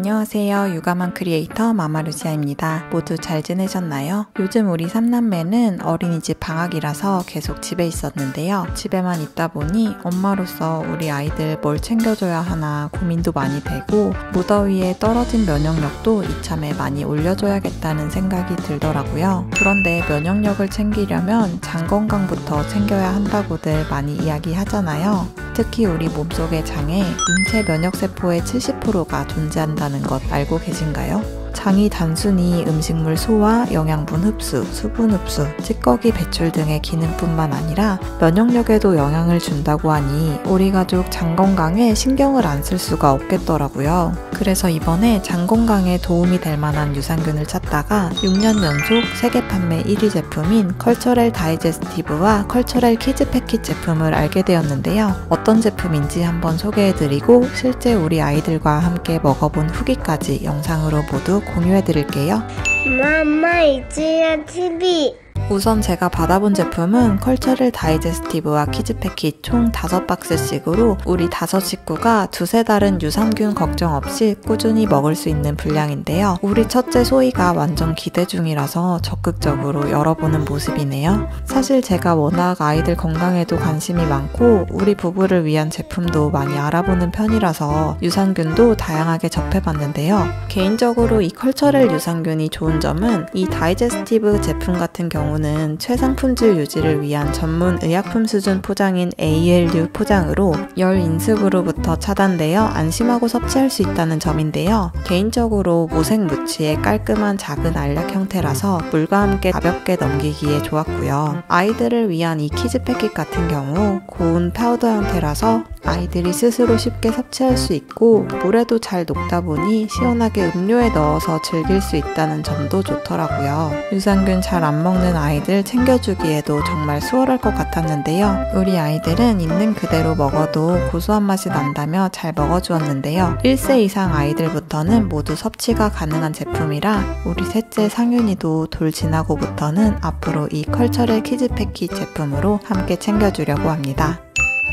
안녕하세요. 육아만 크리에이터 마마루시아입니다. 모두 잘 지내셨나요? 요즘 우리 삼남매는 어린이집 방학이라서 계속 집에 있었는데요. 집에만 있다 보니 엄마로서 우리 아이들 뭘 챙겨줘야 하나 고민도 많이 되고 무더위에 떨어진 면역력도 이참에 많이 올려줘야겠다는 생각이 들더라고요. 그런데 면역력을 챙기려면 장 건강부터 챙겨야 한다고들 많이 이야기하잖아요. 특히 우리 몸속의 장에 인체 면역세포의 70%가 존재한다는 것 알고 계신가요? 장이 단순히 음식물 소화, 영양분 흡수, 수분 흡수, 찌꺼기 배출 등의 기능뿐만 아니라 면역력에도 영향을 준다고 하니 우리 가족 장 건강에 신경을 안 쓸 수가 없겠더라고요. 그래서 이번에 장 건강에 도움이 될 만한 유산균을 찾다가 6년 연속 세계 판매 1위 제품인 컬처렐 다이제스티브와 컬처렐 키즈 패킷 제품을 알게 되었는데요. 어떤 제품인지 한번 소개해드리고 실제 우리 아이들과 함께 먹어본 후기까지 영상으로 모두 공유해 드릴게요. 마마 이지야 TV 우선 제가 받아본 제품은 컬처렐 다이제스티브와 키즈 패킷 총 5박스씩으로 우리 다섯 식구가 두세 달은 유산균 걱정 없이 꾸준히 먹을 수 있는 분량인데요. 우리 첫째 소희가 완전 기대 중이라서 적극적으로 열어보는 모습이네요. 사실 제가 워낙 아이들 건강에도 관심이 많고 우리 부부를 위한 제품도 많이 알아보는 편이라서 유산균도 다양하게 접해봤는데요. 개인적으로 이 컬처렐 유산균이 좋은 점은 이 다이제스티브 제품 같은 경우는 경우는 최상품질 유지를 위한 전문 의약품 수준 포장인 ALU 포장으로 열 및 습으로부터 차단되어 안심하고 섭취할 수 있다는 점인데요. 개인적으로 무색 무취의 깔끔한 작은 알약 형태라서 물과 함께 가볍게 넘기기에 좋았고요. 아이들을 위한 이 kids packet 같은 경우 고운 파우더 형태라서 아이들이 스스로 쉽게 섭취할 수 있고 물에도 잘 녹다 보니 시원하게 음료에 넣어서 즐길 수 있다는 점도 좋더라고요. 유산균 잘 안 먹는 아이들 챙겨주기에도 정말 수월할 것 같았는데요. 우리 아이들은 있는 그대로 먹어도 고소한 맛이 난다며 잘 먹어주었는데요. 1세 이상 아이들부터는 모두 섭취가 가능한 제품이라 우리 셋째 상윤이도 돌 지나고부터는 앞으로 이 컬처렐 kids packet 제품으로 함께 챙겨주려고 합니다.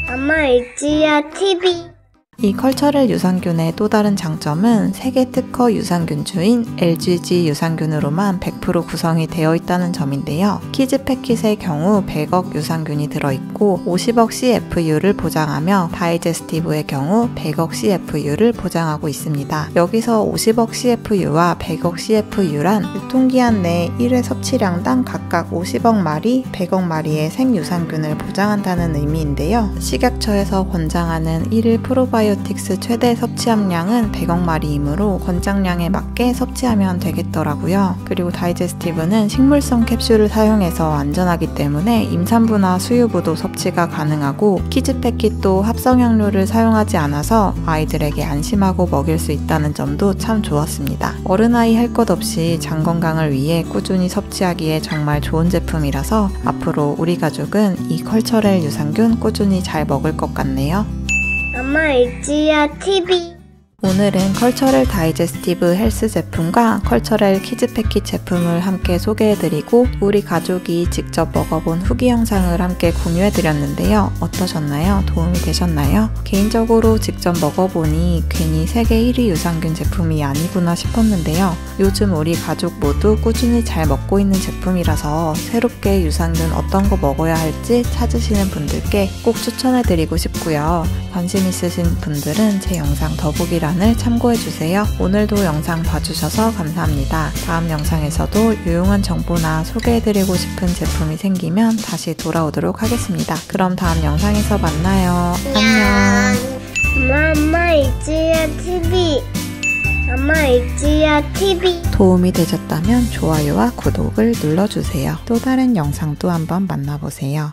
엄마 이지야 TV 이 컬처렐 유산균의 또 다른 장점은 세계 특허 유산균주인 LGG 유산균으로만 100% 구성이 되어 있다는 점인데요. kids packet의 경우 100억 유산균이 들어있고 50억 CFU를 보장하며 digestive의 경우 100억 CFU를 보장하고 있습니다. 여기서 50억 CFU와 100억 CFU란 유통기한 내 1회 섭취량당 각각 50억 마리, 100억 마리의 생유산균을 보장한다는 의미인데요. 식약처에서 권장하는 1일 프로바이 프로바이오틱스 최대 섭취 함량은 100억 마리이므로 권장량에 맞게 섭취하면 되겠더라고요. 그리고 digestive는 식물성 캡슐을 사용해서 안전하기 때문에 임산부나 수유부도 섭취가 가능하고 kids packet도 합성향료를 사용하지 않아서 아이들에게 안심하고 먹일 수 있다는 점도 참 좋았습니다. 어른아이 할 것 없이 장 건강을 위해 꾸준히 섭취하기에 정말 좋은 제품이라서 앞으로 우리 가족은 이 컬처렐 유산균 꾸준히 잘 먹을 것 같네요. 엄마 이지야 TV 오늘은 컬처렐 digestive health 제품과 컬처렐 kids packet 제품을 함께 소개해드리고 우리 가족이 직접 먹어본 후기 영상을 함께 공유해드렸는데요. 어떠셨나요? 도움이 되셨나요? 개인적으로 직접 먹어보니 괜히 세계 1위 유산균 제품이 아니구나 싶었는데요. 요즘 우리 가족 모두 꾸준히 잘 먹고 있는 제품이라서 새롭게 유산균 어떤 거 먹어야 할지 찾으시는 분들께 꼭 추천해드리고 싶고요. 관심 있으신 분들은 제 영상 더보기란 게 시판을 참고해주세요. 오늘도 영상 봐주셔서 감사합니다. 다음 영상에서도 유용한 정보나 소개해드리고 싶은 제품이 생기면 다시 돌아오도록 하겠습니다. 그럼 다음 영상에서 만나요. 안녕. 엄마 이지야 TV 엄마 이지야 TV 도움이 되셨다면 좋아요와 구독을 눌러주세요. 또 다른 영상도 한번 만나보세요.